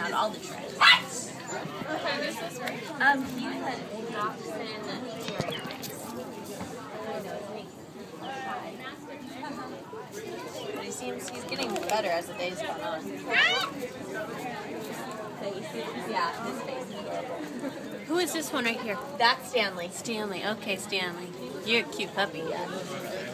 out all the trends. Um, he's a Um, you had But he seems he's getting better as the days go on. Yeah, his face is adorable. Who is this one right here? That's Stanley. Stanley. Okay, Stanley. You're a cute puppy. Yeah, he's really cute.